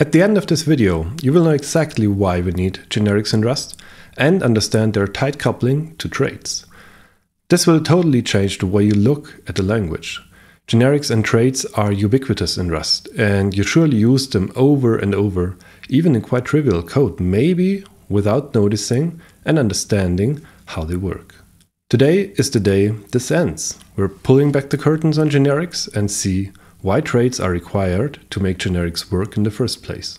At the end of this video, you will know exactly why we need generics in Rust and understand their tight coupling to traits. This will totally change the way you look at the language. Generics and traits are ubiquitous in Rust, and you surely use them over and over, even in quite trivial code, maybe without noticing and understanding how they work. Today is the day this ends. We're pulling back the curtains on generics and see why traits are required to make generics work in the first place.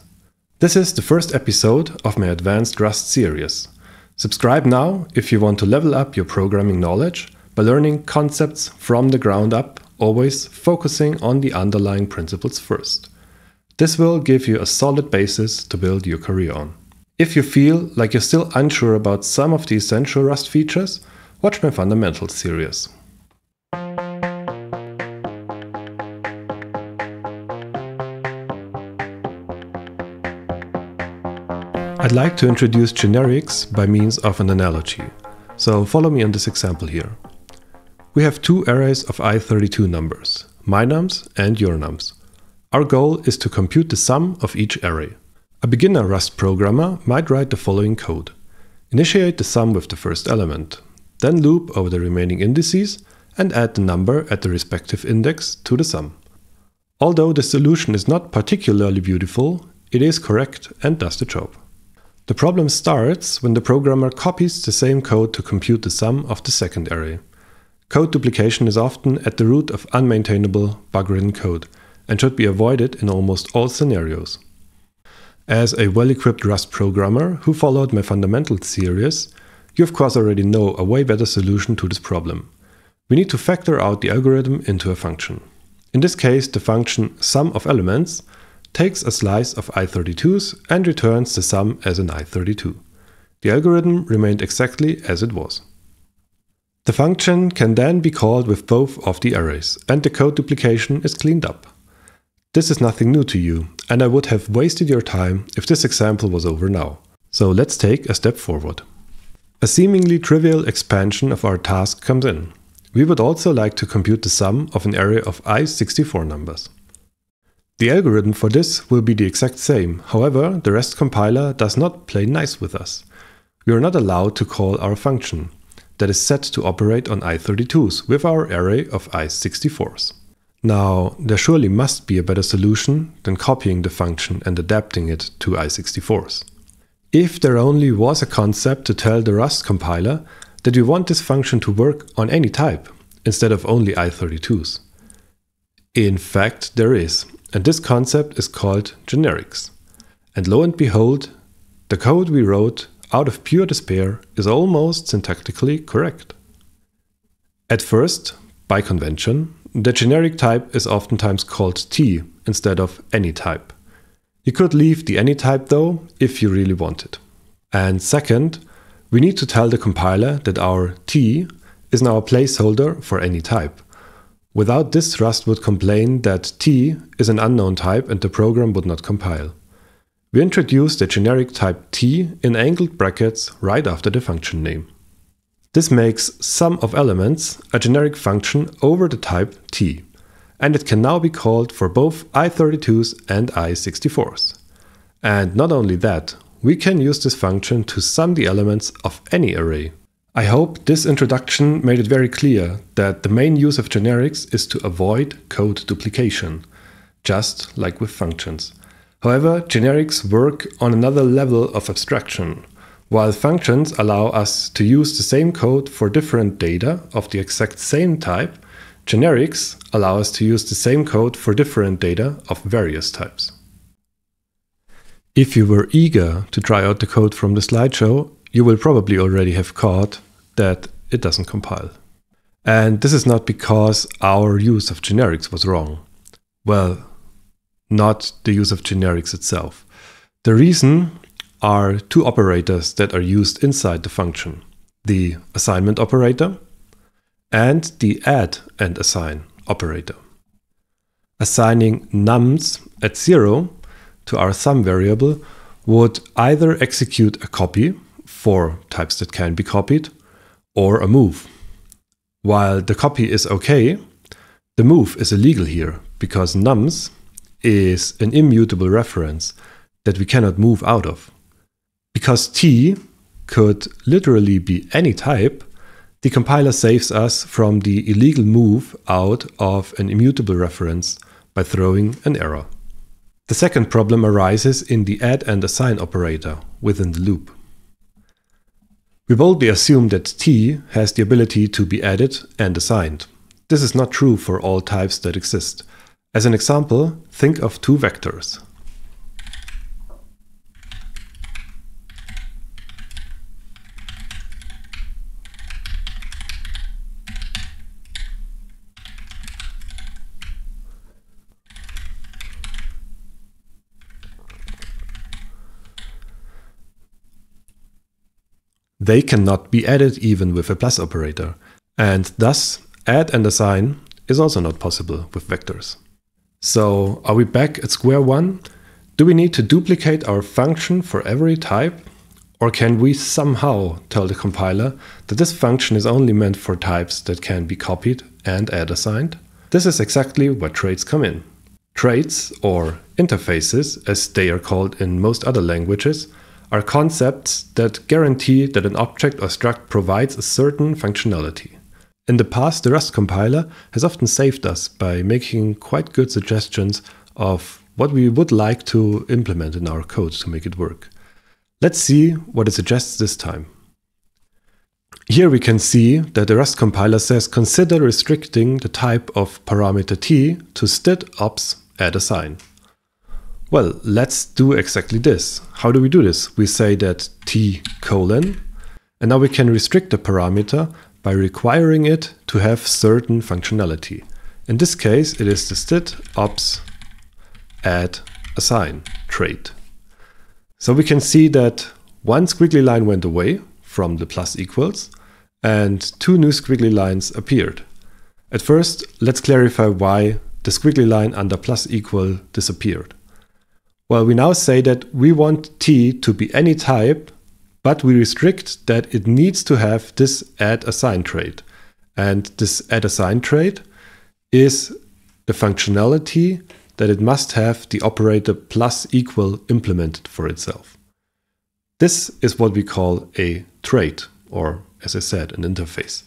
This is the first episode of my Advanced Rust series. Subscribe now if you want to level up your programming knowledge by learning concepts from the ground up, always focusing on the underlying principles first. This will give you a solid basis to build your career on. If you feel like you're still unsure about some of the essential Rust features, watch my Fundamentals series. I'd like to introduce generics by means of an analogy, so follow me on this example here. We have two arrays of i32 numbers, my nums and your nums. Our goal is to compute the sum of each array. A beginner Rust programmer might write the following code. Initiate the sum with the first element, then loop over the remaining indices and add the number at the respective index to the sum. Although the solution is not particularly beautiful, it is correct and does the job. The problem starts when the programmer copies the same code to compute the sum of the second array. Code duplication is often at the root of unmaintainable, bug-ridden code and should be avoided in almost all scenarios. As a well-equipped Rust programmer who followed my Fundamentals series, you of course already know a way better solution to this problem. We need to factor out the algorithm into a function. In this case, the function sum of elements takes a slice of i32s and returns the sum as an i32. The algorithm remained exactly as it was. The function can then be called with both of the arrays, and the code duplication is cleaned up. This is nothing new to you, and I would have wasted your time if this example was over now. So let's take a step forward. A seemingly trivial expansion of our task comes in. We would also like to compute the sum of an array of i64 numbers. The algorithm for this will be the exact same, however, the Rust compiler does not play nice with us. We are not allowed to call our function, that is set to operate on i32s with our array of i64s. Now, there surely must be a better solution than copying the function and adapting it to i64s. If there only was a concept to tell the Rust compiler that we want this function to work on any type, instead of only i32s. In fact, there is, and this concept is called generics. And lo and behold, the code we wrote out of pure despair is almost syntactically correct. At first, by convention, the generic type is oftentimes called T instead of any type. You could leave the any type though, if you really wanted. And second, we need to tell the compiler that our t is now a placeholder for any type. Without this, Rust would complain that t is an unknown type and the program would not compile. We introduce the generic type t in angled brackets right after the function name. This makes sum of elements a generic function over the type t and it can now be called for both i32s and i64s. And not only that, we can use this function to sum the elements of any array. I hope this introduction made it very clear that the main use of generics is to avoid code duplication, just like with functions. However, generics work on another level of abstraction. While functions allow us to use the same code for different data of the exact same type, Generics allow us to use the same code for different data of various types. If you were eager to try out the code from the slideshow, you will probably already have caught that it doesn't compile. And this is not because our use of generics was wrong. Well, not the use of generics itself. The reason are two operators that are used inside the function. The assignment operator and the add and assign operator. Assigning nums at zero to our sum variable would either execute a copy for types that can be copied or a move. While the copy is okay, the move is illegal here because nums is an immutable reference that we cannot move out of. Because t could literally be any type, the compiler saves us from the illegal move out of an immutable reference by throwing an error. The second problem arises in the add and assign operator within the loop. We boldly assume that t has the ability to be added and assigned. This is not true for all types that exist. As an example, think of two vectors. They cannot be added even with a plus operator, and thus add and assign is also not possible with vectors. So are we back at square one? Do we need to duplicate our function for every type? Or can we somehow tell the compiler that this function is only meant for types that can be copied and add assigned? This is exactly where traits come in. Traits, or interfaces as they are called in most other languages, are concepts that guarantee that an object or struct provides a certain functionality. In the past, the Rust compiler has often saved us by making quite good suggestions of what we would like to implement in our code to make it work. Let's see what it suggests this time. Here we can see that the Rust compiler says consider restricting the type of parameter t to std ops add assign. Well, let's do exactly this. How do we do this? We say that t colon, and now we can restrict the parameter by requiring it to have certain functionality. In this case, it is the std ops add assign trait. So we can see that one squiggly line went away from the plus equals and two new squiggly lines appeared. At first, let's clarify why the squiggly line under plus equal disappeared. Well, we now say that we want t to be any type, but we restrict that it needs to have this add assign trait. And this add assign trait is the functionality that it must have the operator plus equal implemented for itself. This is what we call a trait, or as I said, an interface.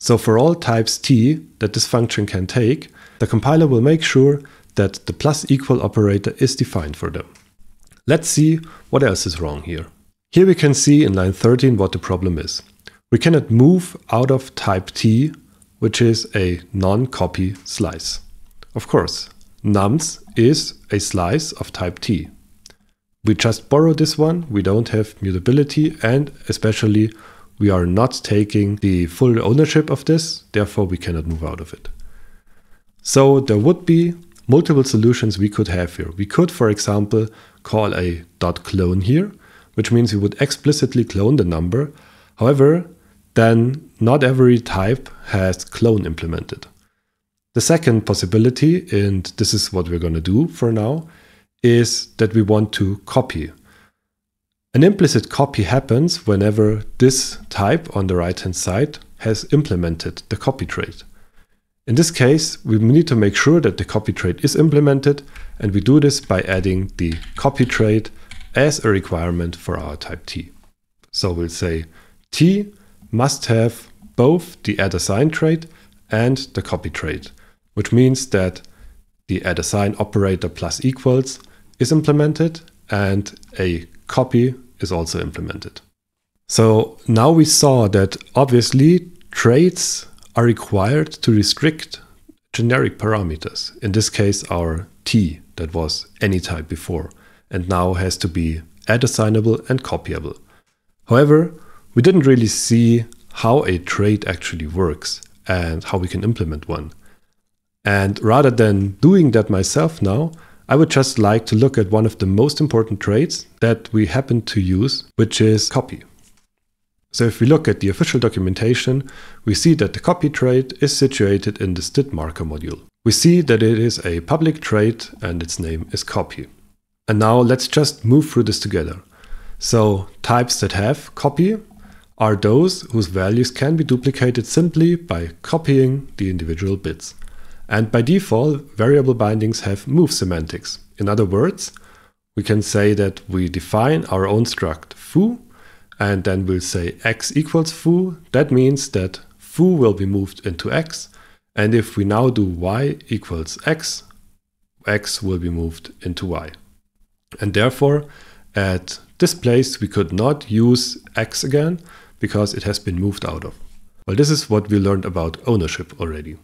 So for all types t that this function can take, the compiler will make sure that the plus equal operator is defined for them. Let's see what else is wrong here. Here we can see in line 13 what the problem is. We cannot move out of type t, which is a non-copy slice. Of course, nums is a slice of type t. We just borrow this one, we don't have mutability, and especially we are not taking the full ownership of this, therefore we cannot move out of it. So there would be multiple solutions we could have here. We could, for example, call a dot clone here, which means we would explicitly clone the number. However, then not every type has clone implemented. The second possibility, and this is what we're going to do for now, is that we want to copy. An implicit copy happens whenever this type on the right hand side has implemented the copy trait. In this case, we need to make sure that the copy trait is implemented, and we do this by adding the copy trait as a requirement for our type t. So we'll say t must have both the add assign trait and the copy trait, which means that the add assign operator plus equals is implemented and a copy is also implemented. So now we saw that obviously traits are required to restrict generic parameters. In this case, our t that was any type before, and now has to be add assignable and copyable. However, we didn't really see how a trait actually works and how we can implement one. And rather than doing that myself now, I would just like to look at one of the most important traits that we happen to use, which is copy. So if we look at the official documentation, we see that the copy trait is situated in the std marker module. We see that it is a public trait and its name is copy. And now let's just move through this together. So types that have copy are those whose values can be duplicated simply by copying the individual bits. And by default, variable bindings have move semantics. In other words, we can say that we define our own struct foo, and then we'll say x equals foo. That means that foo will be moved into x, and if we now do y equals x, x will be moved into y. And therefore, at this place, we could not use x again because it has been moved out of. Well, this is what we learned about ownership already.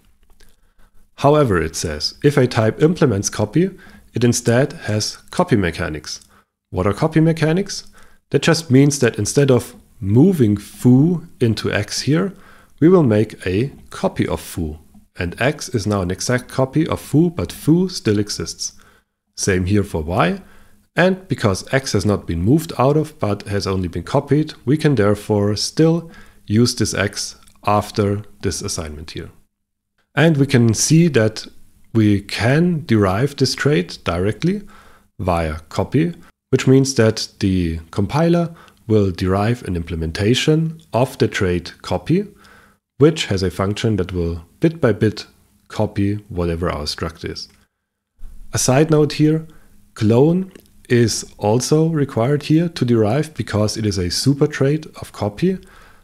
However, it says, if a type implements copy, it instead has copy mechanics. What are copy mechanics? That just means that instead of moving foo into x here, we will make a copy of foo. And x is now an exact copy of foo, but foo still exists. Same here for y. And because x has not been moved out of, but has only been copied, we can therefore still use this x after this assignment here. And we can see that we can derive this trait directly via copy, which means that the compiler will derive an implementation of the trait copy, which has a function that will bit by bit copy whatever our struct is. A side note here, clone is also required here to derive because it is a super trait of copy.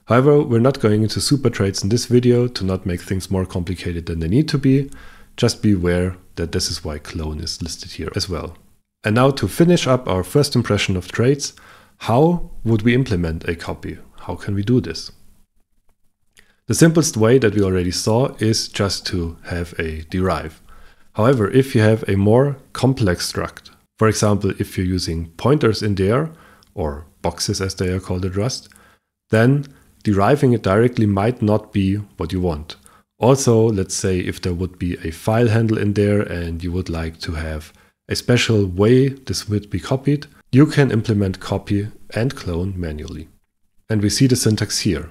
However, we're not going into super traits in this video to not make things more complicated than they need to be. Just be aware that this is why clone is listed here as well. And now to finish up our first impression of traits, how would we implement a copy? How can we do this? The simplest way that we already saw is just to have a derive. However, if you have a more complex struct, for example, if you're using pointers in there, or boxes as they are called at Rust, then deriving it directly might not be what you want. Also, let's say if there would be a file handle in there and you would like to have a special way this would be copied, you can implement copy and clone manually. And we see the syntax here.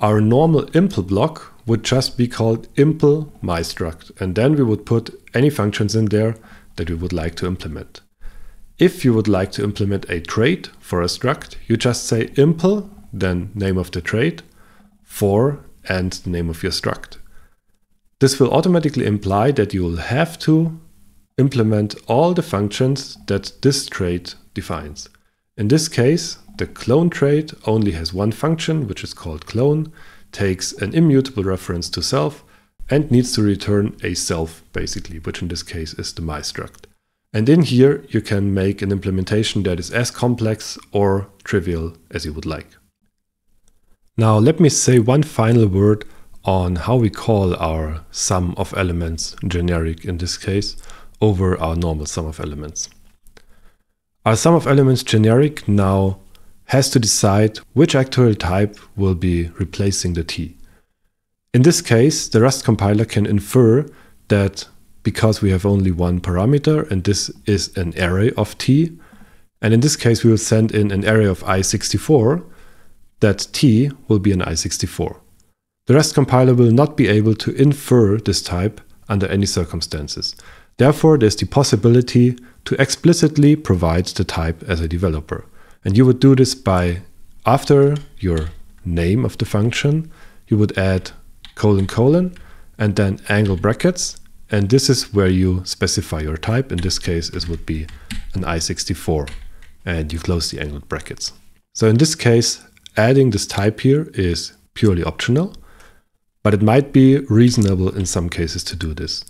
Our normal impl block would just be called impl mystruct, and then we would put any functions in there that we would like to implement. If you would like to implement a trait for a struct, you just say impl, then name of the trait, for and the name of your struct. This will automatically imply that you will have to implement all the functions that this trait defines. In this case, the clone trait only has one function, which is called clone, takes an immutable reference to self, and needs to return a self, basically, which in this case is the my struct. And in here, you can make an implementation that is as complex or trivial as you would like. Now, let me say one final word on how we call our sum of elements, generic in this case, over our normal sum of elements. Our sum of elements generic now has to decide which actual type will be replacing the t. In this case, the Rust compiler can infer that because we have only one parameter and this is an array of t, and in this case we will send in an array of i64, that t will be an i64. The Rust compiler will not be able to infer this type under any circumstances. Therefore, there's the possibility to explicitly provide the type as a developer. And you would do this by, after your name of the function, you would add colon colon and then angle brackets. And this is where you specify your type. In this case, it would be an i64 and you close the angled brackets. So in this case, adding this type here is purely optional but it might be reasonable in some cases to do this.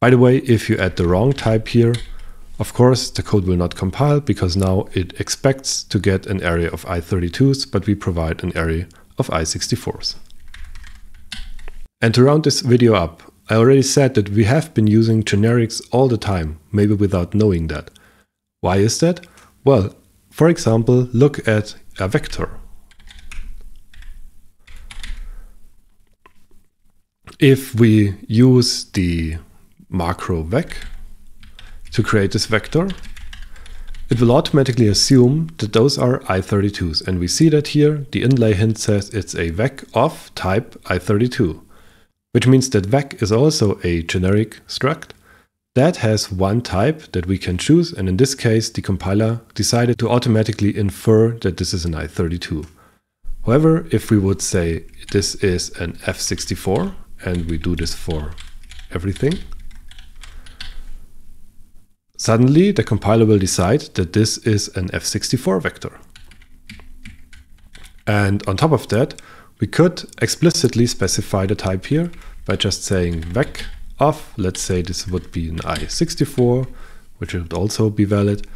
By the way, if you add the wrong type here, of course the code will not compile because now it expects to get an array of i32s, but we provide an array of i64s. And to round this video up, I already said that we have been using generics all the time, maybe without knowing that. Why is that? Well, for example, look at a vector. if we use the macro vec to create this vector, it will automatically assume that those are i32s. And we see that here, the inlay hint says it's a vec of type i32, which means that vec is also a generic struct that has one type that we can choose. And in this case, the compiler decided to automatically infer that this is an i32. However, if we would say this is an f64, and we do this for everything. Suddenly, the compiler will decide that this is an f64 vector. And on top of that, we could explicitly specify the type here by just saying vec of, let's say this would be an i64, which would also be valid,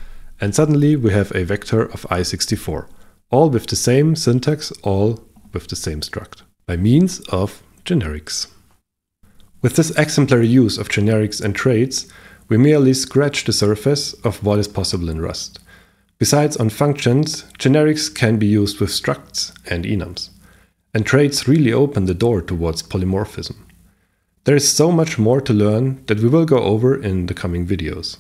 and suddenly we have a vector of i64, all with the same syntax, all with the same struct, by means of generics. With this exemplary use of generics and traits, we merely scratch the surface of what is possible in Rust. Besides on functions, generics can be used with structs and enums. And traits really open the door towards polymorphism. There is so much more to learn that we will go over in the coming videos.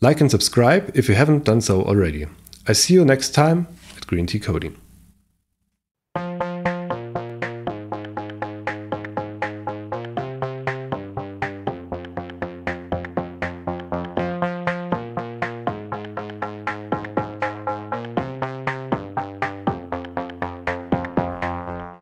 Like and subscribe if you haven't done so already. I see you next time at Green Tea Coding.